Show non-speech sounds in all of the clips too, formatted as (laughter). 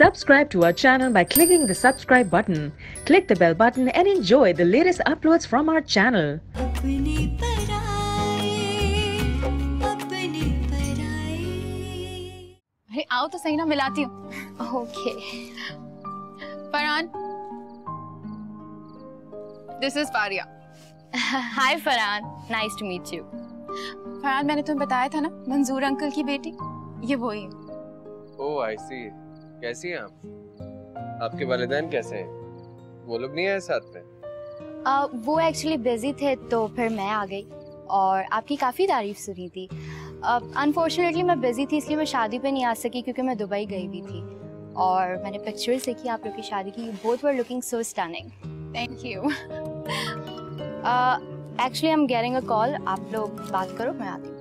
Subscribe to our channel by clicking the subscribe button. Click the bell button and enjoy the latest uploads from our channel. अपनी पराई अपनी पराई अरे आओ तो सही ना मिलाती हूँ okay Farhan this is Faria hi Farhan nice to meet you Farhan मैंने तुम्हें बताया था ना मंजूर अंकल की बेटी ये वही है ओह आई सी कैसी हैं आप? आपके वालिदैन कैसे हैं? वो लोग नहीं आए साथ में? uh, वो एक्चुअली बिज़ी थे तो फिर मैं आ गई और आपकी काफ़ी तारीफ़ सुनी थी। अनफॉर्चुनेटली मैं बिज़ी थी इसलिए मैं शादी पे नहीं आ सकी क्योंकि मैं दुबई गई हुई थी। और मैंने पिक्चर्स देखी आप लोग की शादी की। Both are looking so stunning thank you actually I am getting a call आप लोग बात करो मैं आती हूँ।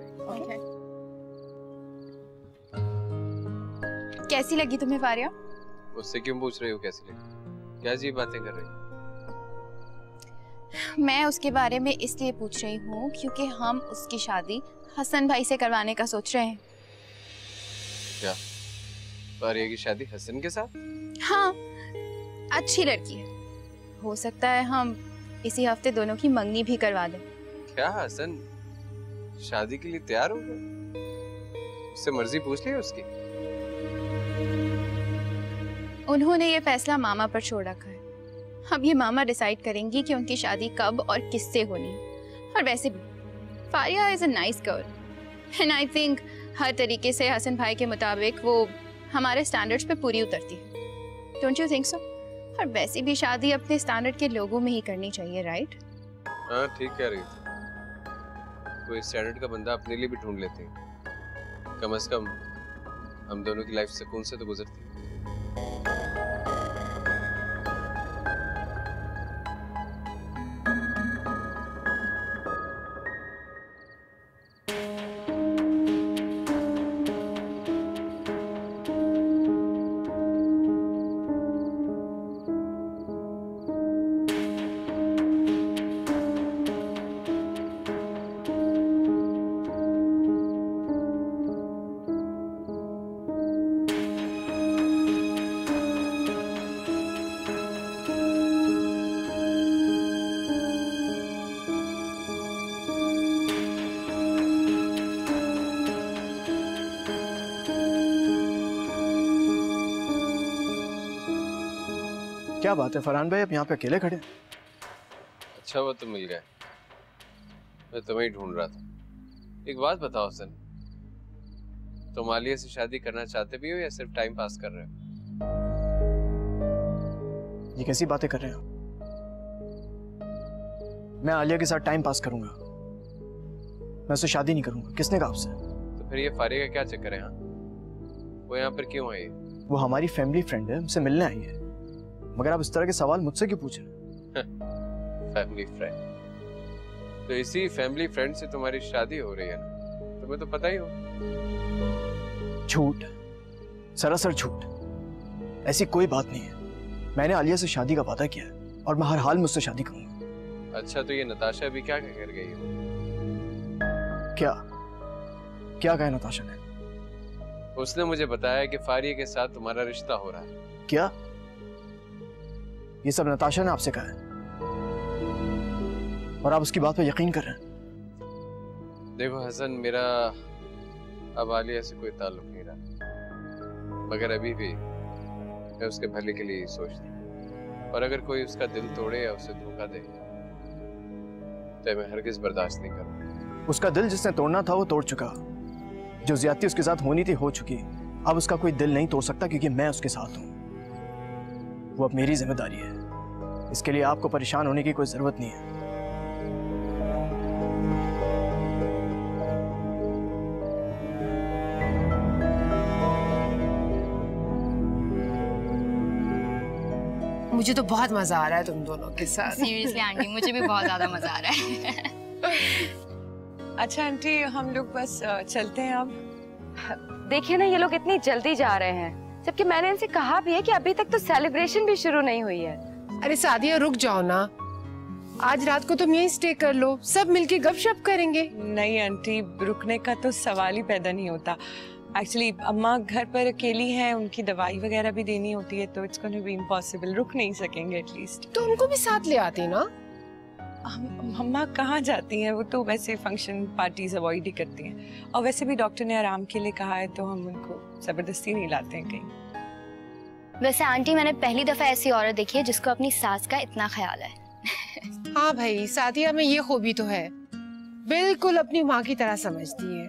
कैसी लगी तुम्हें फारिया उससे क्यों पूछ रही हो कैसी लगी? क्या जी बातें कर रही हो? मैं उसके बारे में इसलिए पूछ रही हूँ क्योंकि हम उसकी शादी हसन भाई से करवाने का सोच रहे हैं। क्या? फारिया की शादी हसन के साथ? हाँ अच्छी लड़की है। हो सकता है हम इसी हफ़्ते दोनों की मंगनी भी करवा दें क्या हसन? शादी के लिए तैयार हो गए? उससे मर्ज़ी पूछ ली उसकी? उन्होंने ये फैसला मामा पर छोड़ रखा है। अब ये मामा डिसाइड करेंगी कि उनकी शादी कब और किससे होनी और वैसे भी, Faria is a nice girl and I think हर तरीके से हसन भाई के मुताबिक वो हमारे स्टैंडर्ड्स पे पूरी उतरती है। डोंट यू थिंक सो और वैसे भी शादी अपने स्टैंडर्ड के लोगों में ही करनी चाहिए राइट हाँ ठीक कह रही कोई स्टैंडर्ड का बंदा अपने लिए भी ढूंढ लेते हैं। कम से कम हम दोनों की लाइफ सुकून से तो गुजरती है। Thank you. क्या बात है फरहान भाई? अब यहाँ पे अकेले खड़े अच्छा वो तो मिल गए। मैं तुम्हें ही ढूंढ रहा था। एक बात बताओ हसन। तुम आलिया से शादी करना चाहते भी हो या सिर्फ़ टाइम पास कर रहे हो? ये कैसी बातें कर रहे हो? मैं आलिया के साथ टाइम पास करूँगा। मैं उससे शादी नहीं करूँगा। किसने कहा आपसे? तो फिर ये फारिया का क्या चक्कर है यहाँ वो यहाँ पर क्यों आई? वो हमारी फैमिली फ्रेंड है हमसे मिलने आई है। मगर आप इस तरह के सवाल मुझसे क्यों पूछ रहे फैमिली फ्रेंड तो इसी फैमिली फ्रेंड से तुम्हारी शादी हो रही है ना? तुम्हें तो पता ही हो। झूठ। सरासर झूठ। ऐसी कोई बात नहीं है। मैंने आलिया से शादी का वादा किया है और मैं हर हाल में उससे शादी करूँगा। अच्छा तो ये नताशा अभी क्या क्या कर गई हो? क्या? क्या कहा नताशा ने? उसने मुझे बताया कि फारिया के साथ तुम्हारा रिश्ता हो रहा है। क्या? ये सब नताशा ने आपसे कहा है। और आप उसकी बात पर यकीन कर रहे हैं। देखो हसन मेरा अब आलिया से कोई ताल्लुक नहीं रहा। मगर अभी भी मैं उसके भले के लिए सोचती हूँ। और अगर कोई उसका दिल तोड़े या उसे धोखा दे तो मैं हरगिज बर्दाश्त नहीं करूँगा। उसका दिल जिसने तोड़ना था वो तोड़ चुका। जो ज्यादती उसके साथ होनी थी हो चुकी। अब उसका कोई दिल नहीं तोड़ सकता क्योंकि मैं उसके साथ हूँ। वो अब मेरी ज़िम्मेदारी है। इसके लिए आपको परेशान होने की कोई ज़रूरत नहीं है। मुझे तो बहुत मज़ा आ रहा है तुम दोनों के साथ। सीरियसली आंटी मुझे भी बहुत ज़्यादा मज़ा आ रहा है। (laughs) अच्छा आंटी हम लोग बस चलते हैं अब। देखिए ना ये लोग इतनी जल्दी जा रहे हैं। जबकि मैंने इनसे कहा भी है कि अभी तक तो सेलिब्रेशन भी शुरू नहीं हुई है। अरे सादिया रुक जाओ ना। आज रात को तुम यहीं स्टे कर लो। सब मिलके गपशप करेंगे। नहीं आंटी रुकने का तो सवाल ही पैदा नहीं होता। एक्चुअली अम्मा घर पर अकेली हैं उनकी दवाई वगैरह भी देनी होती है तो इट्स गोना बी इम्पॉसिबल रुक नहीं सकेंगे एटलीस्ट तो उनको भी साथ ले आते ना? अम्मा कहाँ जाती हैं? वो तो वैसे फ़ंक्शन पार्टीज़ अवॉइड ही करती हैं। और वैसे भी डॉक्टर ने आराम के लिए कहा है तो हम उनको ज़बरदस्ती नहीं लाते हैं कहीं। वैसे आंटी मैंने पहली दफ़ा ऐसी औरत देखी है जिसको अपनी सास का इतना ख्याल है। (laughs) हाँ भाई सादिया में ये खूबी तो है। बिल्कुल अपनी माँ की तरह समझती है।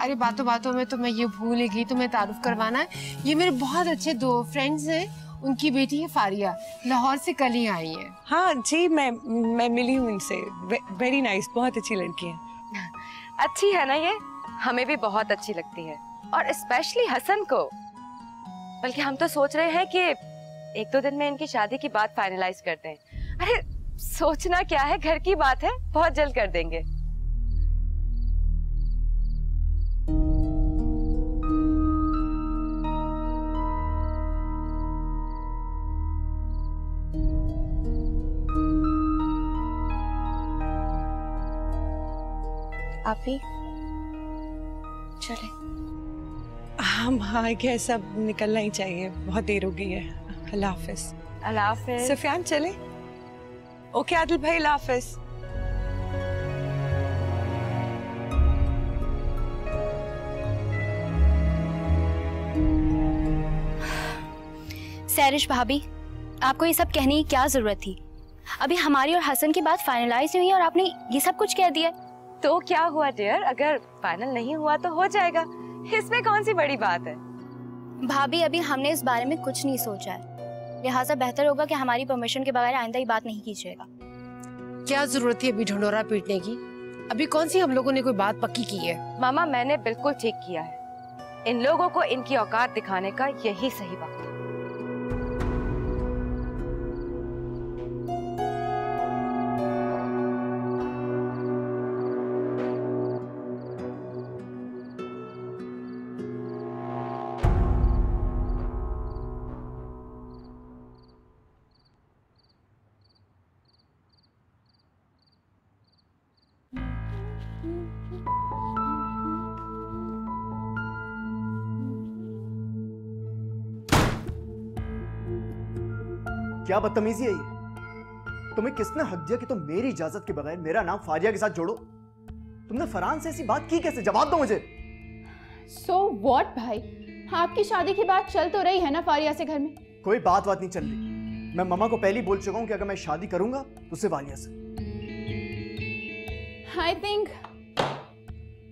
अरे बातों बातों में तो मैं ये भूल ही गई तुम्हें तारुफ करवाना है। ये मेरे बहुत अच्छे दो फ्रेंड्स हैं। उनकी बेटी है फारिया लाहौर से कल ही आई है। हाँ जी मैं मैं मिली हूँ इनसे। वेरी नाइस बहुत अच्छी लड़की है। (laughs) अच्छी है ना ये? हमें भी बहुत अच्छी लगती है। और स्पेशली हसन को। बल्कि हम तो सोच रहे हैं कि एक दो दिन में इनकी शादी की बात फाइनलाइज करते हैं अरे, सोचना क्या है? घर की बात है। बहुत जल्द कर देंगे। आप भी चले। हम हाँ क्या सब निकलना ही चाहिए। बहुत देर हो गई है। अल्लाह हाफिज। अल्लाह हाफिज। सुफियान चले। ओके आदिल भाई अल्लाह हाफिज। सैरिश भाभी आपको ये सब कहने की क्या ज़रूरत थी? अभी हमारी और हसन की बात फाइनलाइज नहीं हुई और आपने ये सब कुछ कह दिया। तो क्या हुआ डियर अगर फाइनल नहीं हुआ तो हो जाएगा। इसमें कौन सी बड़ी बात है? भाभी अभी हमने इस बारे में कुछ नहीं सोचा है। लिहाजा बेहतर होगा कि हमारी परमिशन के बगैर आइंदा ही बात नहीं कीजिएगा। क्या ज़रूरत थी अभी ढंडोरा पीटने की? अभी कौन सी हम लोगों ने कोई बात पक्की की है? मामा मैंने बिल्कुल ठीक किया है। इन लोगों को इनकी औकात दिखाने का यही सही वक्त क्या बदतमीजी है ये? तुम्हें किसने हक दिया कि तुम मेरी इजाज़त के बगैर मेरा नाम फारिया के साथ जोड़ो? तुमने फरहान से ऐसी बात की कैसे? जवाब दो मुझे। सो so वॉट भाई? आपकी शादी की बात चल तो रही है ना फारिया से घर में? कोई बात बात नहीं चल रही। मैं मम्मा को पहले ही बोल चुका हूँ कि अगर मैं शादी करूँगा तो सिर्फ़ आलिया से। आई थिंक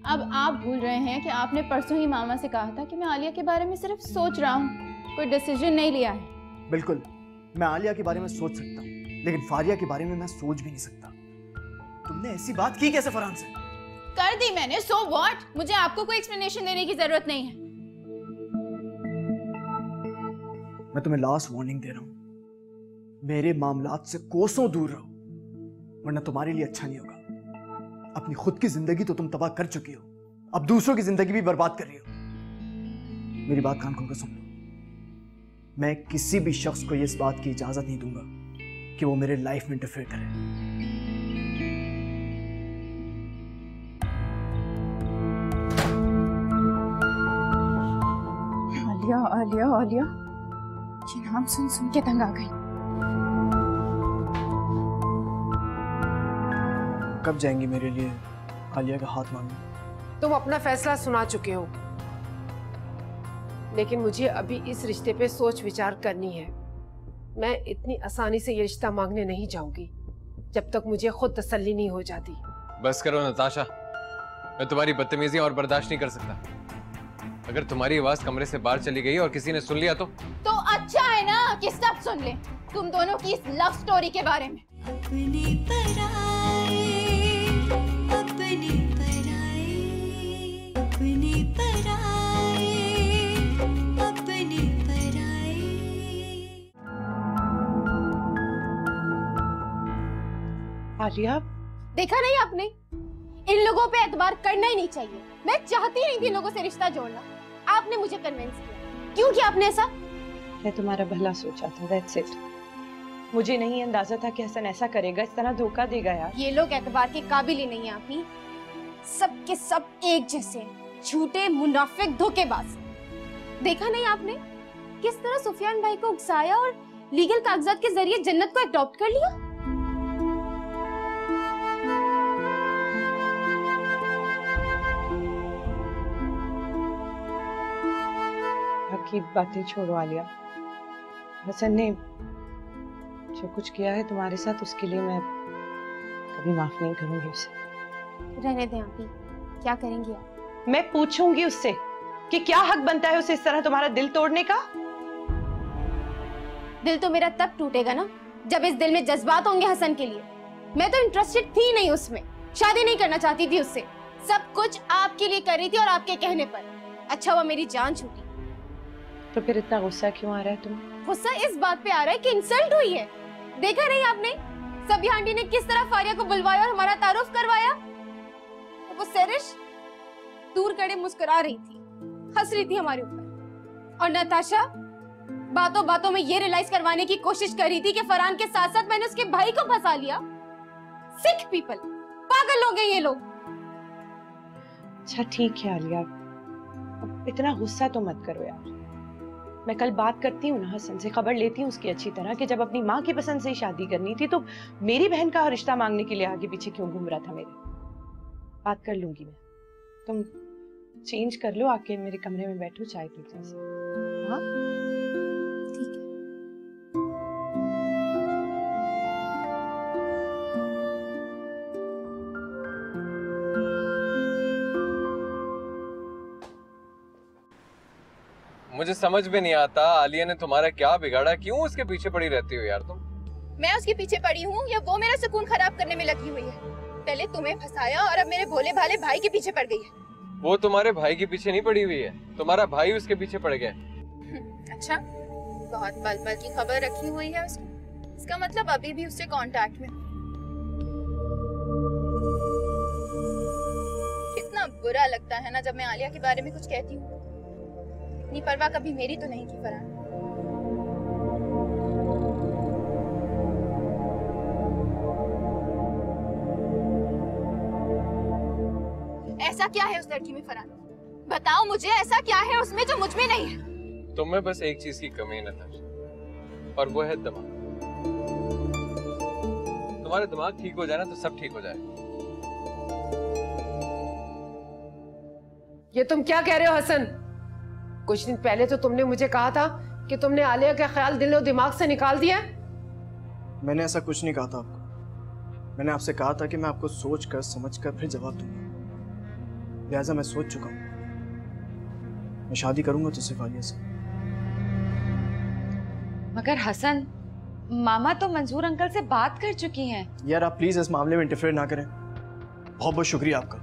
अब आप भूल रहे हैं कि आपने परसों ही मामा से कहा था कि मैं आलिया के बारे में सिर्फ़ सोच रहा हूँ। कोई डिसीज़न नहीं लिया है। बिल्कुल। मैं आलिया के बारे में सोच सकता हूँ लेकिन फारिया के बारे में मैं सोच भी नहीं सकता। तुमने ऐसी बात की कैसे फरहान से? कर दी मैंने सो so व्हाट मुझे आपको कोई एक्सप्लेनेशन देने की ज़रूरत नहीं है। मैं तुम्हें लास्ट वार्निंग दे रहा हूँ। मेरे मामलात से कोसों दूर रहो वरना तुम्हारे लिए अच्छा नहीं होगा। अपनी खुद की ज़िंदगी तो तुम तबाह कर चुकी हो अब दूसरों की ज़िंदगी भी बर्बाद कर रही हो। मेरी बात कान खोलकर सुन। मैं किसी भी शख्स को इस बात की इजाज़त नहीं दूँगा कि वो मेरे लाइफ में इंटरफेयर करे। आलिया आलिया आलिया। ये नाम सुन सुन के तंग आ गई। कब जाएँगी मेरे लिए आलिया का हाथ मांगने? तुम अपना फैसला सुना चुके हो। लेकिन मुझे अभी इस रिश्ते पे सोच विचार करनी है। मैं इतनी आसानी से ये रिश्ता मांगने नहीं जाऊँगी जब तक मुझे खुद तसल्ली नहीं हो जाती। बस करो नताशा। मैं तुम्हारी बदतमीजी और बर्दाश्त नहीं कर सकता। अगर तुम्हारी आवाज़ कमरे से बाहर चली गई और किसी ने सुन लिया तो? तो अच्छा है ना कि सब सुन ले। तुम दोनों की इस लव स्टोरी के बारे में। अपने पराए आलिया देखा नहीं आपने? इन लोगों पे एतबार करना ही नहीं चाहिए। मैं चाहती नहीं थी लोगों से रिश्ता जोड़ना। आपने मुझे कन्विंस किया। क्यों किया आपने ऐसा? मैं तुम्हारा भला सोचा था दैट्स इट मुझे नहीं अंदाज़ा था कि हसन ऐसा करेगा इस तरह धोखा देगा यार। ये लोग एतबार के काबिल ही नहीं है आपी सब के सब एक जैसे झूठे मुनाफिक धोखेबाज। देखा नहीं आपने? किस तरह सुफियान भाई को उकसाया और लीगल कागजात के ज़रिए जन्नत को अडॉप्ट कर लिया? बाकी बातें छोड़ो आलिया। हसन ने जो कुछ किया है तुम्हारे साथ उसके लिए मैं कभी माफ़ नहीं करूँगी उसे। रहने दें आप क्या करेंगी आप? मैं पूछूँगी उससे कि क्या हक बनता है उसे इस तरह तुम्हारा दिल तोड़ने का? दिल तो मेरा तब टूटेगा ना जब इस दिल में जज्बात होंगे हसन के लिए। मैं तो इंटरेस्टेड थी नहीं उसमें। शादी नहीं करना चाहती थी उससे। सब कुछ आपके लिए कर रही थी और आपके कहने पर। अच्छा हुआ मेरी जान छूटी। तो फिर इतना गुस्सा क्यों आ रहा है तुम्हें? गुस्सा इस बात पे आ रहा है कि इंसल्ट हुई है। देखा नहीं आपने? सभी आंटी ने किस तरह फारिया को बुलवाया और हमारा तारुफ करवाया? तो वो सेरिश दूर खड़े मुस्कुरा रही थी हंस रही थी हमारे ऊपर। और नताशा बातों बातों में ये रियलाइज़ करवाने की कोशिश कर रही थी कि फरहान के साथ साथ मैंने उसके भाई को फंसा लिया। सिख पीपल पागल लोग हैं ये लोग। अच्छा ठीक है आलिया। इतना गुस्सा तो मत करो यार। मैं कल बात करती हूँ ना हसन से, खबर लेती हूँ उसकी अच्छी तरह कि जब अपनी माँ की पसंद से ही शादी करनी थी तो मेरी बहन का रिश्ता मांगने के लिए आगे पीछे क्यों घूम रहा था मेरे? बात कर लूँगी मैं। तुम चेंज कर लो, आके मेरे कमरे में बैठो, चाय पीते हैं? मुझे समझ में नहीं आता आलिया ने तुम्हारा क्या बिगाड़ा? क्यों उसके पीछे पड़ी रहती हो यार तुम? मैं उसके पीछे पड़ी हूँ या वो मेरा सुकून खराब करने में लगी हुई है? पहले तुम्हें फंसाया और अब मेरे भोले भाले भाई के पीछे पड़ गई है। वो तुम्हारे भाई के पीछे नहीं पड़ी हुई है। तुम्हारा भाई उसके पीछे पड़ गया। अच्छा बहुत पल पल की खबर रखी हुई है उसने इसका मतलब अभी भी उससे कांटेक्ट में कितना बुरा लगता है ना जब मैं आलिया के बारे में कुछ कहती हूँ। इतनी परवाह कभी मेरी तो नहीं की फरहान ऐसा क्या है उस लड़की में फरहान बताओ मुझे ऐसा क्या है उसमें जो मुझमें नहीं है? तुम्हें बस एक चीज़ की कमी है नताशा और वो है दिमाग। तुम्हारा दिमाग ठीक हो जाए ना तो सब ठीक हो जाए। ये तुम क्या कह रहे हो हसन? कुछ दिन पहले तो तुमने मुझे कहा था कि तुमने आलिया का ख्याल दिल और दिमाग से निकाल दिया मैंने ऐसा कुछ नहीं कहा था आपको। मैंने आपसे कहा था कि मैं आपको सोच कर समझ कर फिर जवाब दूँगा। लिहाजा मैं सोच चुका हूँ। मैं शादी करूँगा तो सिर्फ़ आलिया से। मगर हसन मामा तो मंजूर अंकल से बात कर चुकी हैं। यार आप प्लीज़ इस मामले में इंटरफेयर ना करें। बहुत बहुत शुक्रिया आपका।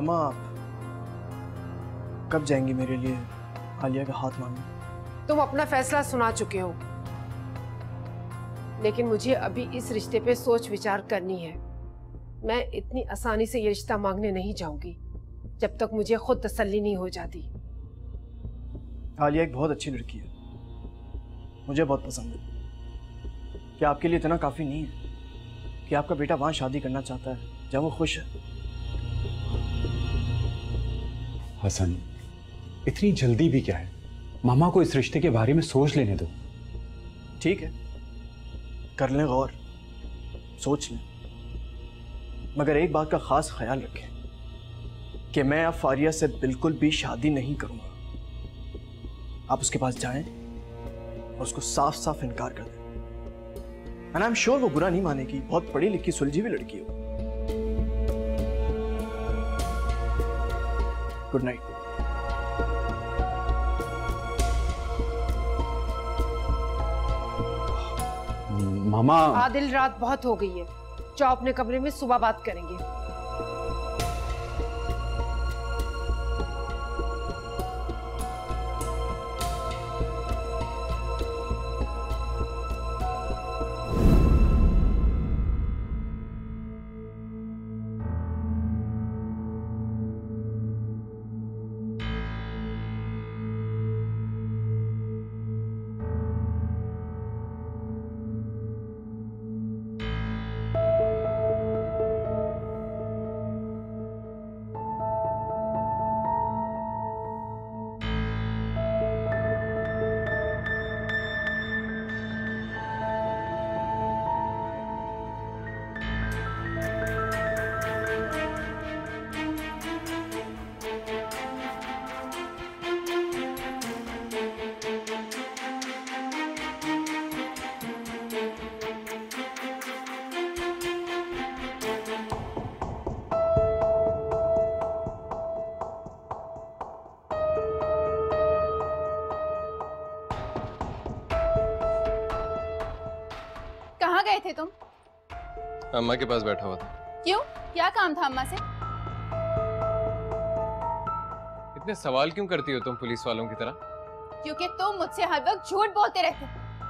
मामा आप कब जाएँगी मेरे लिए आलिया का हाथ मांगने? तुम अपना फैसला सुना चुके हो। लेकिन मुझे अभी इस रिश्ते पे सोच विचार करनी है। मैं इतनी आसानी से ये रिश्ता मांगने नहीं जाऊँगी जब तक मुझे खुद तसल्ली नहीं हो जाती। आलिया एक बहुत अच्छी लड़की है। मुझे बहुत पसंद है। क्या आपके लिए इतना काफ़ी नहीं है? कि आपका बेटा वहाँ शादी करना चाहता है जब वो खुश है। हसन, इतनी जल्दी भी क्या है? मामा को इस रिश्ते के बारे में सोच लेने दो। ठीक है। कर लें गौर। सोच लें। मगर एक बात का खास ख्याल रखें कि मैं अब फारिया से बिल्कुल भी शादी नहीं करूँगा। आप उसके पास जाएँ और उसको साफ़ साफ़ इनकार कर दें। एंड आई एम श्योर वो बुरा नहीं मानेगी। बहुत पढ़ी लिखी सुलझी हुई लड़की है। गुड नाइट मामा। आदिल रात बहुत हो गई है। जाओ अपने कमरे में सुबह बात करेंगे। अम्मा के पास बैठा हुआ था। क्यों? क्या काम था अम्मा से? इतने सवाल क्यों करती हो तुम पुलिस वालों की तरह? क्योंकि तुम मुझसे हर वक्त झूठ बोलते रहते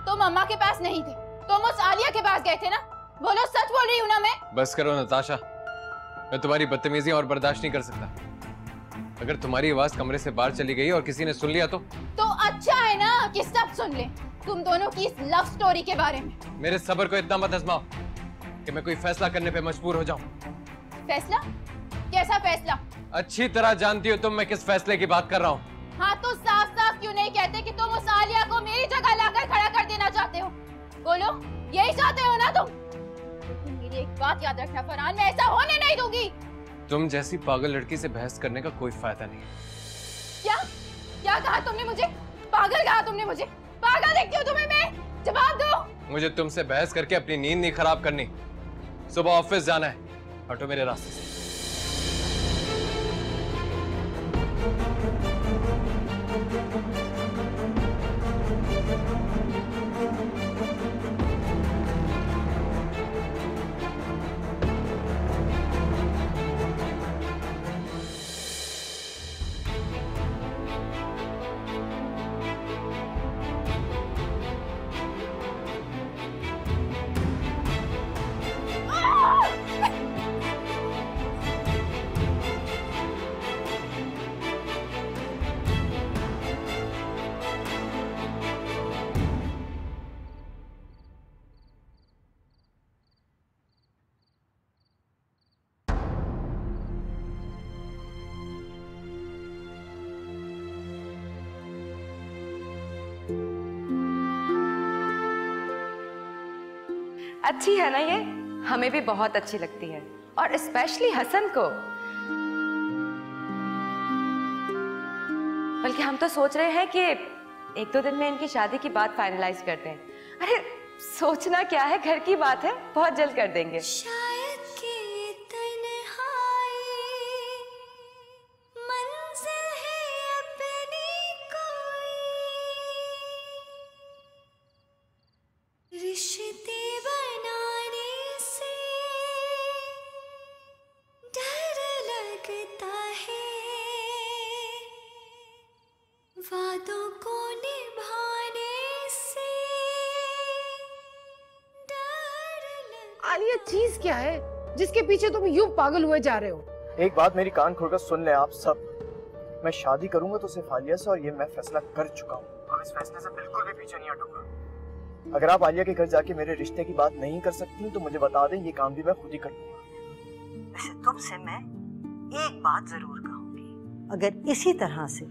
तुम अम्मा के पास नहीं थे। तुम उस आलिया के पास गए थे ना? बोलो सच बोल रही हूँ ना मैं? बस करो नताशा। मैं तुम्हारी बदतमीजी और बर्दाश्त नहीं कर सकता। अगर तुम्हारी आवाज़ कमरे से बाहर चली गई और किसी ने सुन लिया तो? तो अच्छा है ना कि सब सुन ले। तुम दोनों की इस लव स्टोरी के बारे में। मेरे सबर को इतना मत आजमाओ कि मैं कोई फैसला करने पे मजबूर हो जाऊँ। फैसला? कैसा फैसला? अच्छी तरह जानती हो तुम मैं किस फैसले की बात कर रहा हूँ। हाँ तो साफ़ साफ़ क्यों नहीं कहते कि तुम उस आलिया को मेरी जगह लाकर खड़ा कर देना चाहते हो? बोलो यही चाहते हो ना तुम? लेकिन मेरी एक बात याद रखना फरहान मैं ऐसा होने नहीं दूँगी। तुम जैसी पागल लड़की से बहस करने का कोई फ़ायदा नहीं क्या? क्या कहा तुमने मुझे? पागल कहा तुमने मुझे? पागल देखती हो तुम्हें मैं? जवाब दो। मुझे तुमसे बहस करके अपनी नींद नहीं खराब करनी। सुबह ऑफ़िस जाना है। हटो मेरे रास्ते से। अच्छी है ना ये? हमें भी बहुत अच्छी लगती है। और स्पेशली हसन को। बल्कि हम तो सोच रहे हैं कि एक दो दिन में इनकी शादी की बात फाइनलाइज करते हैं। अरे, सोचना क्या है? घर की बात है, बहुत जल्द कर देंगे। जिसके पीछे तुम यूँ पागल हुए जा रहे हो। एक बात मेरी कान खोलकर सुन ले आप सब। मैं शादी करूँगा तो सिर्फ़ आलिया से और ये मैं फैसला कर चुका हूँ। अब इस फैसले से बिल्कुल भी पीछे नहीं हटूँगा। अगर आप आलिया के घर जाके मेरे रिश्ते की बात नहीं कर सकती तो मुझे बता दें ये काम भी मैं खुद ही कर लूँगा। वैसे तुमसे मैं एक बात ज़रूर कहूँगी। अगर इसी तरह से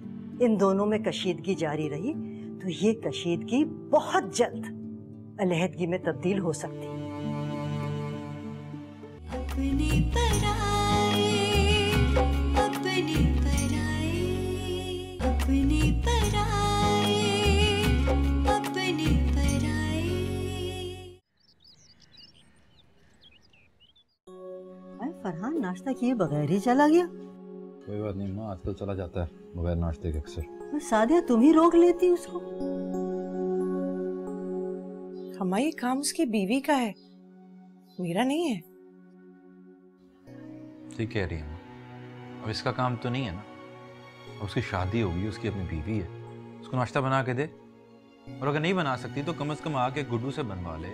इन दोनों में कशीदगी जारी रही तो ये कशीदगी बहुत जल्द अलहदगी में तब्दील हो सकती है। अपने पराए अपने पराए अपने पराए अपने पराए अरे फरहान नाश्ता किए बगैर ही चला गया। कोई बात नहीं माँ आजकल चला जाता है बगैर नाश्ते के अक्सर। सादिया तुम ही रोक लेती उसको। हमारी काम उसकी बीवी का है। मेरा नहीं है। ठीक कह रही है अब इसका काम तो नहीं है ना? अब उसकी शादी होगी, उसकी अपनी बीवी है, उसको नाश्ता बना के दे। और अगर नहीं बना सकती तो कम से कम आके गुड्डू से बनवा ले।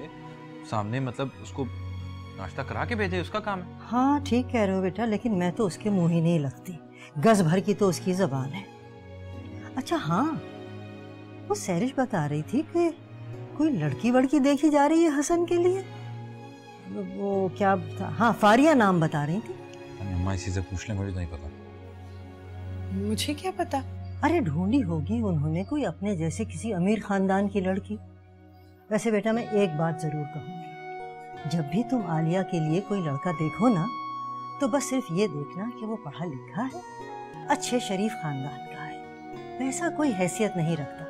सामने मतलब उसको नाश्ता करा के भेजे, उसका काम है। हाँ ठीक कह रहे हो बेटा, लेकिन मैं तो उसके मुँह ही नहीं लगती। गज भर की तो उसकी जबान है। अच्छा हाँ वो सैरिश बता रही थी कि कोई लड़की वड़की देखी जा रही है हसन के लिए? वो क्या था? हाँ फारिया नाम बता रही थी। अम्मा इसी से पूछ ले मुझे नहीं पता। मुझे क्या पता? अरे ढूंढी होगी उन्होंने कोई अपने जैसे किसी अमीर खानदान की लड़की। वैसे बेटा मैं एक बात ज़रूर कहूँगी। जब भी तुम आलिया के लिए कोई लड़का देखो ना तो बस सिर्फ़ ये देखना कि वो पढ़ा लिखा है अच्छे शरीफ खानदान का है। वैसा कोई हैसियत नहीं रखता।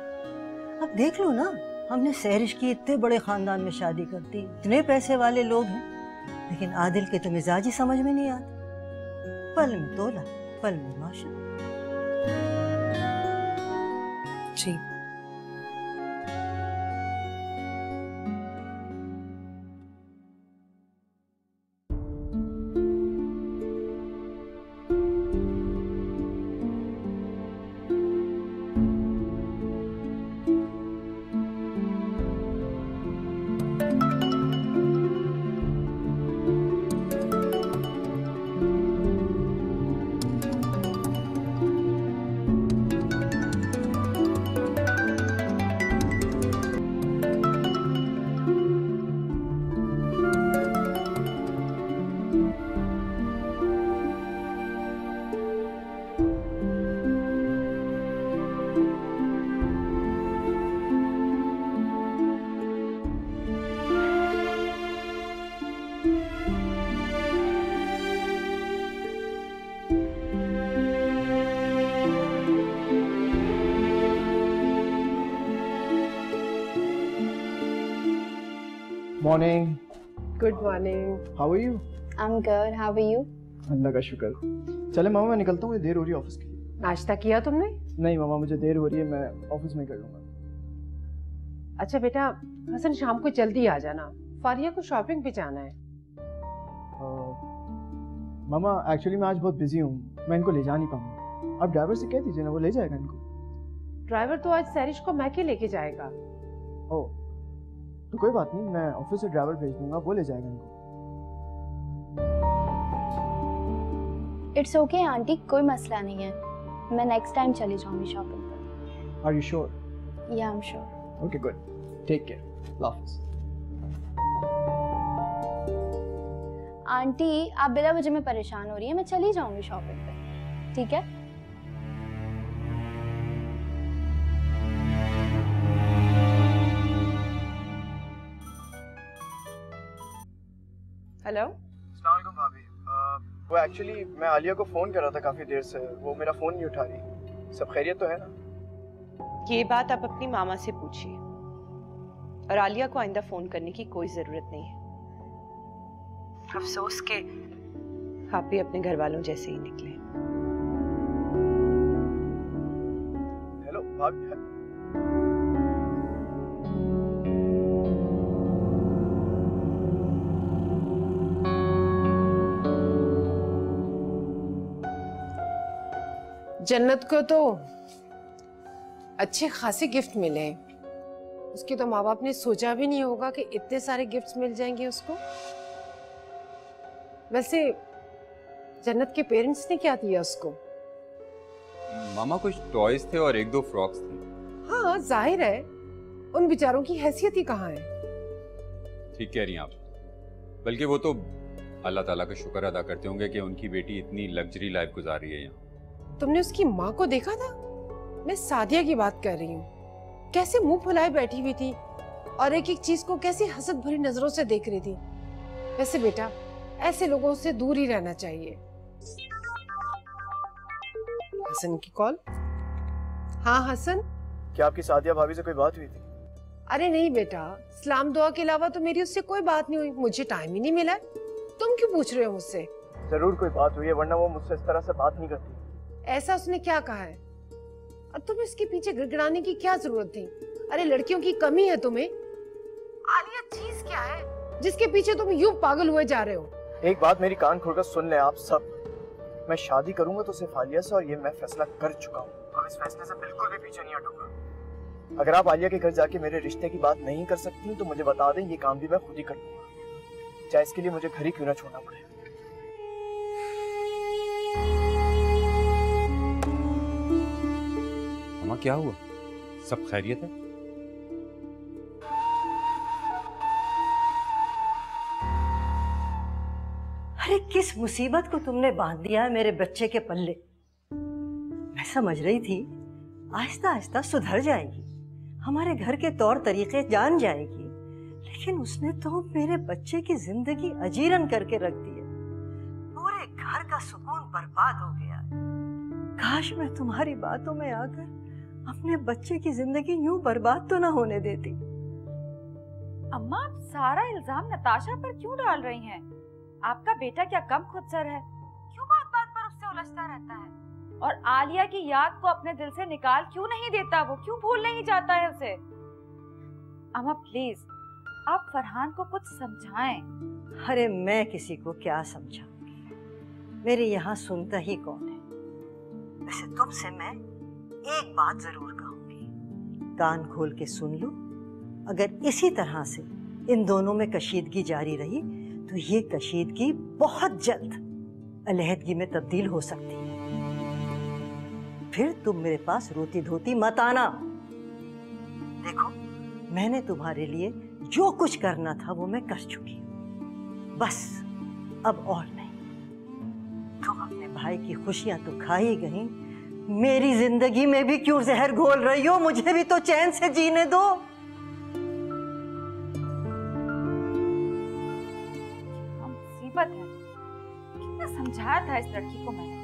अब देख लो ना हमने सहरिश की इतने बड़े खानदान में शादी कर दी इतने पैसे वाले लोग हैं। लेकिन आदिल के तो मिजाज ही समझ में नहीं आते। पल में तोला पल में माशा। जी। Morning good morning how are you I am good how are you अल्लाह का शुक्र। चले मामा मैं निकलता हूँ मुझे देर हो रही है ऑफ़िस की नाश्ता किया तुमने? नहीं मामा मुझे देर हो रही है मैं ऑफ़िस में कर लूँगा। अच्छा बेटा हसन शाम को जल्दी आ जाना। फारिया को शॉपिंग पे जाना है। मामा एक्चुअली मैं आज बहुत बिज़ी हूँ मैं इनको ले जा नहीं पाऊँगा। आप ड्राइवर से कह दीजिए ना वो ले जाएगा इनको। ड्राइवर तो आज सैरिश को मैके लेके जाएगा। ओ तो कोई बात नहीं मैं ऑफ़िस से ड्राइवर भेज दूँगा वो ले जाएगा इनको। इट्स ओके आंटी कोई मसला नहीं है। मैं नेक्स्ट टाइम चली जाऊँगी शॉपिंग पर। आर यू श्योर या I am sure okay good take care office aunty आप बिना वजह में परेशान हो रही है मैं चली जाऊँगी शॉपिंग पे ठीक है? हेलो अस्सलाम भाभी। वो एक्चुअली मैं आलिया को फ़ोन कर रहा था काफ़ी देर से। वो मेरा फ़ोन नहीं उठा रही। सब खैरियत तो है ना? ये बात आप अपनी मामा से पूछिए। और आलिया को आइंदा फ़ोन करने की कोई ज़रूरत नहीं है। अफसोस के आप भी अपने घर वालों जैसे ही निकले। हेलो भाभी जन्नत को तो अच्छे खासे गिफ्ट मिले हैं। उसके तो माँ बाप ने सोचा भी नहीं होगा कि इतने सारे गिफ्ट्स मिल जाएँगे उसको। वैसे जन्नत के पेरेंट्स ने क्या दिया उसको? मामा कुछ टॉयज थे और एक दो फ्रॉक्स थी। हाँ ज़ाहिर है। उन बेचारों की हैसियत ही कहाँ है? ठीक कह रही हैं आप। बल्कि वो तो अल्लाह ताला का शुक्र अदा करते होंगे कि उनकी बेटी इतनी लग्जरी लाइफ गुजार रही है यहाँ। तुमने उसकी माँ को देखा था? मैं सादिया की बात कर रही हूँ। कैसे मुँह फुलाए बैठी हुई थी और एक एक चीज़ को कैसी हसद भरी नज़रों से देख रही थी। वैसे बेटा ऐसे लोगों से दूर ही रहना चाहिए। हसन की कॉल? हाँ हसन? क्या आपकी सादिया भाभी से कोई बात हुई थी? अरे नहीं बेटा सलाम दुआ के अलावा तो मेरी उससे कोई बात नहीं हुई। मुझे टाइम ही नहीं मिला। तुम क्यों पूछ रहे हो मुझसे? ज़रूर कोई बात हुई है वरना वो मुझसे इस तरह से बात नहीं करती। ऐसा उसने क्या कहा है? अब तुम्हें इसके पीछे गिड़गिड़ाने की क्या ज़रूरत थी? अरे, लड़कियों की कमी है तुम्हें। आलिया, चीज़ क्या है? जिसके पीछे तुम यूँ पागल हुए जा रहे हो। एक बात मेरी कान खोलकर सुन ले आप सब। मैं शादी करूँगा तो सिर्फ़ आलिया से और ये मैं फैसला कर चुका हूँ। इस फैसले से बिल्कुल भी पीछे नहीं हटूँगा। अगर आप आलिया के घर जाके मेरे रिश्ते की बात नहीं कर सकती तो मुझे बता दें, ये काम भी मैं खुद ही कर लूँगा। चाहे इसके लिए मुझे घर ही क्यों ना छोड़ना पड़े। मामा क्या हुआ? सब खैरियत है? अरे, किस मुसीबत को तुमने बाँध दिया है मेरे बच्चे के पल्ले? मैं समझ रही थी आहिस्ता आहिस्ता सुधर जाएगी। हमारे घर के तौर तरीके जान जाएगी। लेकिन उसने तो मेरे बच्चे की ज़िंदगी अजीरन करके रख दी है। पूरे घर का सुकून बर्बाद हो गया काश मैं तुम्हारी बातों में आकर अपने बच्चे की ज़िंदगी यूँ बर्बाद तो ना होने देती। अम्मा आप सारा इल्ज़ाम नताशा पर क्यों डाल रही हैं? आपका बेटा क्या कम खुदसर है? क्यों बात बात पर उससे उलझता रहता है? और आलिया की याद को अपने दिल से निकाल क्यों नहीं देता वो? क्यों भूल नहीं जाता है उसे? अम्मा प्लीज़ आप फरहान को कुछ समझाएँ। अरे मैं किसी को क्या समझाऊँगी? मेरे यहाँ सुनता ही कौन है? वैसे तुमसे मैं एक बात ज़रूर कहूँगी। कान खोल के सुन लो। अगर इसी तरह से इन दोनों में कशीदगी जारी रही तो ये कशीदगी बहुत जल्द अलहदगी में तब्दील हो सकती है। फिर तुम मेरे पास रोती धोती मत आना। देखो, मैंने तुम्हारे लिए जो कुछ करना था वो मैं कर चुकी हूँ। बस, अब और नहीं। तुम अपने भाई की खुशियाँ तो खा ही गई मेरी ज़िंदगी में भी क्यों जहर घोल रही हो? मुझे भी तो चैन से जीने दो। मुसीबत है? कितना समझाया था इस लड़की को मैंने?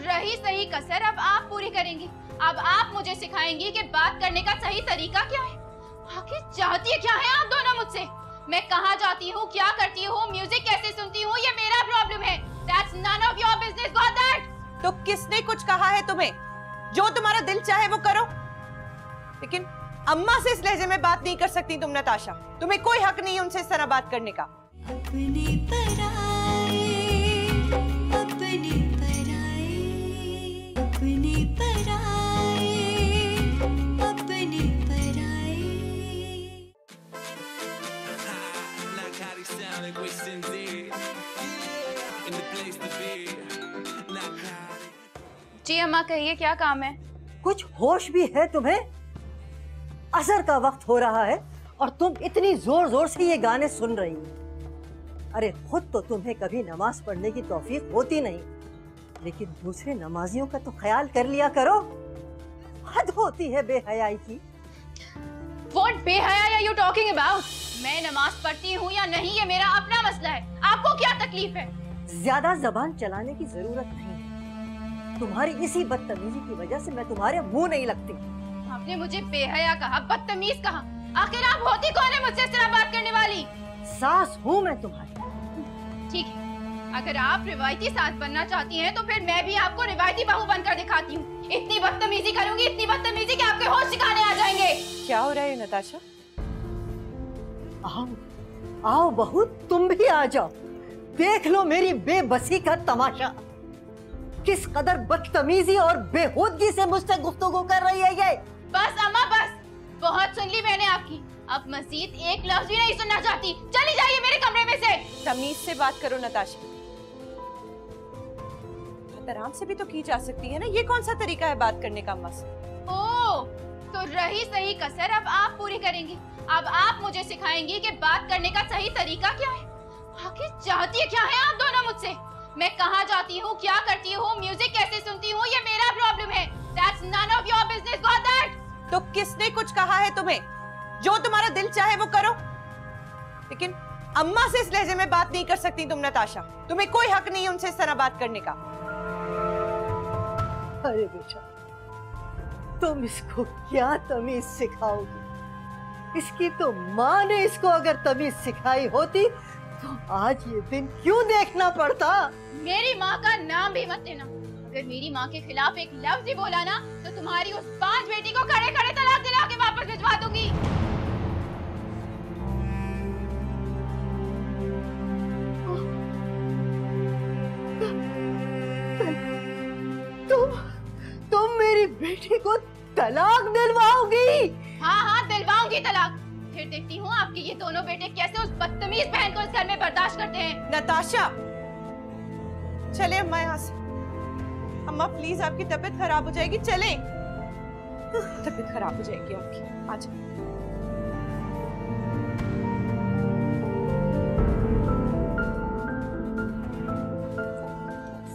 रही सही कसर अब आप पूरी करेंगी। अब आप मुझे सिखाएँगी कि बात करने का सही तरीका क्या है। आखिर चाहती क्या है आप दोनों मुझसे? मैं कहाँ जाती हूँ क्या करती हूँ म्यूज़िक कैसे सुनती हूँ ये मेरा प्रॉब्लम है। That's none of your business, got that? तो किसने कुछ कहा है तुम्हें? जो तुम्हारा दिल चाहे वो करो। लेकिन अम्मा से इस लहजे में बात नहीं कर सकती तुम नताशा। तुम्हें कोई हक नहीं है उनसे इस तरह बात करने का। अपने पराए अम्मा कहिए क्या काम है? कुछ होश भी है तुम्हें? असर का वक्त हो रहा है और तुम इतनी ज़ोर ज़ोर से ये गाने सुन रही हो। अरे खुद तो तुम्हें कभी नमाज़ पढ़ने की तौफीक होती नहीं लेकिन दूसरे नमाजियों का तो ख्याल कर लिया करो। हद होती है बेहयाई की। What बेहया are you talking about? मैं नमाज़ पढ़ती हूँ या नहीं ये मेरा अपना मसला है। आपको क्या तकलीफ़ है? ज़्यादा जबान चलाने की ज़रूरत नहीं तुम्हारी इसी बदतमीजी की वजह से मैं तुम्हारे मुँह नहीं लगती। आपने मुझे बेहया कहा बदतमीज कहा। आखिर आप होती कौन है मुझसे इस तरह बात करने वाली? सास हूँ मैं तुम्हारी। ठीक है अगर आप रिवायती सास बनना चाहती हैं तो फिर मैं भी आपको रिवायती बहू बनकर दिखाती हूँ। इतनी बदतमीजी करूँगी इतनी बदतमीजी कि आपके होश ठिकाने आ जाएँगे। क्या हो रहा है नताशा? आओ आओ बहू तुम भी आ जाओ। देख लो मेरी बेबसी का तमाशा। किस कदर बदतमीजी और बेहूदगी से मुझसे गुफ्तगू कर रही है ये? बस अम्मा बस। बहुत सुन ली मैंने आपकी। अब मजीद एक लफ्ज भी नहीं सुनना चाहती। चली जाइए मेरे कमरे में से। तमीज से बात करो नताशा। आराम से भी तो की जा सकती है ना? ये कौन सा तरीका है बात करने का अम्मा से? ओ तो रही सही कसर अब आप पूरी करेंगी। अब आप मुझे सिखाएँगी कि बात करने का सही तरीका क्या है। आखिर चाहती क्या है आप दोनों मुझसे? मैं कहाँ जाती हूँ क्या करती हूँ म्यूज़िक कैसे सुनती हूँ ये मेरा प्रॉब्लम है। That's none of your business, got that? तो किसने कुछ कहा है तुम्हें? जो तुम्हारा दिल चाहे वो करो। लेकिन अम्मा से इस लहजे में बात नहीं कर सकती तुम नताशा। तुम्हें कोई हक नहीं उनसे इस तरह बात करने का। अरे बेटा तुम इसको क्या तमीज सिखाओगी? इसकी तो माँ ने इसको अगर तमीज सिखाई होती तो आज ये दिन क्यों देखना पड़ता? मेरी माँ का नाम भी मत लेना। अगर मेरी माँ के खिलाफ एक लफ्ज ही बोला ना तो तुम्हारी उस पाँच बेटी को खड़े खड़े तलाक दिला के वापस भिजवा दूँगी। तुम तुम मेरी बेटी को तलाक दिलवाओगी? हाँ हाँ दिलवाऊँगी तलाक। फिर देखती हूँ आपके ये दोनों बेटे कैसे उस बदतमीज बहन को इस घर में बर्दाश्त करते हैं। नताशा, चले अम्मा यहाँ से। अम्मा प्लीज़ आपकी तबीयत खराब हो जाएगी, चले। तबीयत खराब हो जाएगी आपकी। आ जाओ।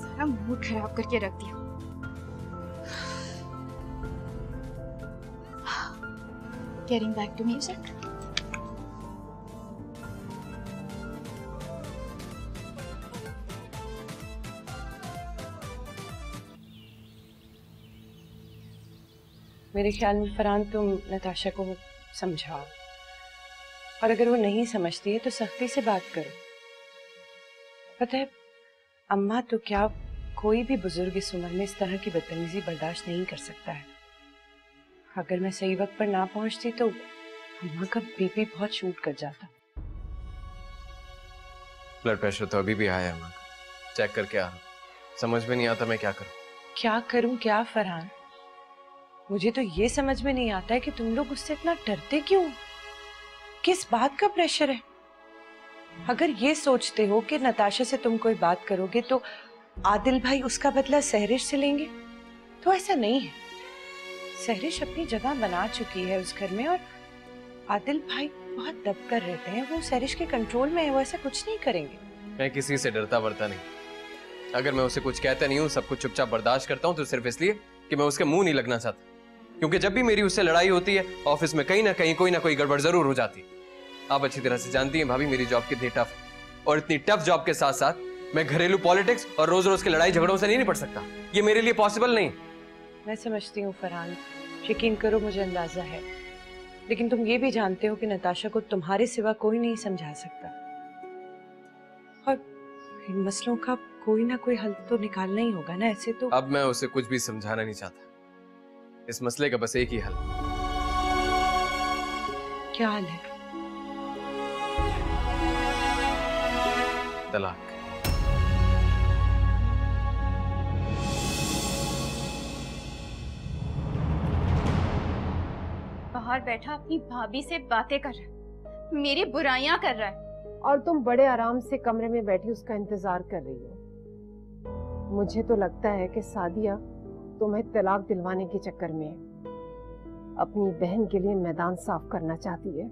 सारा मूड खराब करके रख दिया। Getting back to music. मेरे ख्याल में फरहान तुम नताशा को समझाओ। और अगर वो नहीं समझती है तो सख्ती से बात करो। पता है अम्मा तो क्या कोई भी बुज़ुर्ग इस उम्र में इस तरह की बदतमीजी बर्दाश्त नहीं कर सकता है। अगर मैं सही वक्त पर ना पहुँचती तो अम्मा का बीपी बहुत शूट कर जाता। ब्लड प्रेशर तो अभी भी आया है चेक करके आ रहा समझ में नहीं आता मैं क्या करूँ। क्या करूँ क्या फरहान? मुझे तो ये समझ में नहीं आता है कि तुम लोग उससे इतना डरते क्यों? किस बात का प्रेशर है? अगर ये सोचते हो कि नताशा से तुम कोई बात करोगे तो आदिल भाई उसका बदला सहरिश से लेंगे? तो ऐसा नहीं है। सहरिश अपनी जगह बना चुकी है उस घर में और आदिल भाई बहुत दब कर रहते हैं। वो सहरिश के कंट्रोल में है, वो ऐसा कुछ नहीं करेंगे। मैं किसी से डरता वरता नहीं। अगर मैं उसे कुछ कहता नहीं हूँ, सब कुछ चुपचाप बर्दाश्त करता हूँ तो सिर्फ़ इसलिए कि मैं उसके मुँह नहीं लगना चाहता। क्योंकि जब भी मेरी उससे लड़ाई होती है ऑफ़िस में कहीं ना कहीं कोई ना कोई गड़बड़ ज़रूर हो जाती। है आप अच्छी तरह से जानती हैं भाभी मेरी जॉब कितनी टफ और इतनी टफ जॉब के साथ साथ मैं घरेलू पॉलिटिक्स और रोज रोज के लड़ाई झगड़ों से नहीं निपट सकता। ये मेरे लिए पॉसिबल नहीं। मैं समझती हूँ फरहान यकीन करो मुझे अंदाज़ा है। लेकिन तुम ये भी जानते हो कि नताशा को तुम्हारे सिवा कोई नहीं समझा सकता। और इन मसलों का कोई ना कोई हल तो निकालना ही होगा ना ऐसे तो अब मैं उसे कुछ भी समझाना नहीं चाहता। इस मसले का बस एक ही हल। क्या हाल है? तलाक। बाहर बैठा अपनी भाभी से बातें कर रहा है। मेरी बुराइयाँ कर रहा है। और तुम बड़े आराम से कमरे में बैठी उसका इंतज़ार कर रही हो। मुझे तो लगता है कि सादिया तुम्हें तलाक दिलवाने के चक्कर में अपनी बहन के लिए मैदान साफ़ करना चाहती है।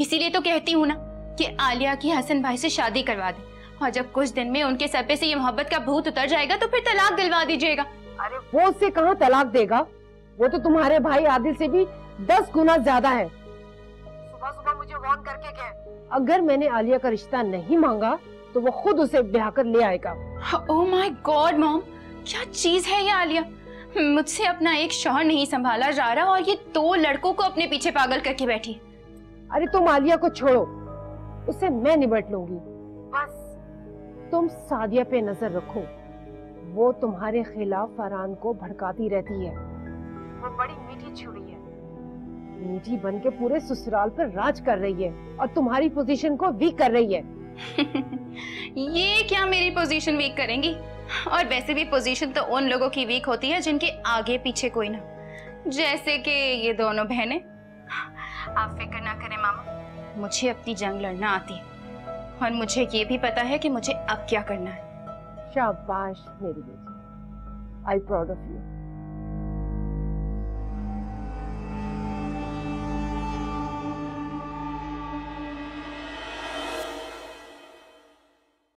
इसीलिए तो कहती हूँ ना कि आलिया की हसन भाई से शादी करवा दे। और जब कुछ दिन में उनके सर पे से ये मोहब्बत का भूत उतर जाएगा तो फिर तलाक दिलवा दीजिएगा। अरे वो उससे कहाँ तलाक देगा? वो तो तुम्हारे भाई आदिल से भी दस गुना ज़्यादा है। सुबह सुबह मुझे वार्न करके गए। अगर मैंने आलिया का रिश्ता नहीं मांगा तो वो खुद उसे ब्याह कर ले आएगा। ओह माय गॉड मॉम क्या चीज़ है ये आलिया? मुझसे अपना एक शौहर नहीं संभाला जा रहा और ये दो लड़कों को अपने पीछे पागल करके बैठी। अरे तुम आलिया को छोड़ो। उसे मैं निबट लूँगी। बस तुम सादिया पे नज़र रखो। वो तुम्हारे खिलाफ फरहान को भड़काती रहती है। वो बड़ी मीठी छुरी है। मीठी बन के पूरे ससुराल पर राज कर रही है और तुम्हारी पोजीशन को वीक कर रही है। (laughs) ये क्या मेरी पोजीशन वीक करेंगी? और वैसे भी पोजीशन तो उन लोगों की वीक होती है जिनके आगे पीछे कोई ना। जैसे कि ये दोनों बहनें। आप फ़िक्र ना करें मामा, मुझे अपनी जंग लड़ना आती है। और मुझे ये भी पता है कि मुझे अब क्या करना है। शाबाश मेरी बेटी। I proud of you